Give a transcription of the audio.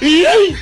Yay!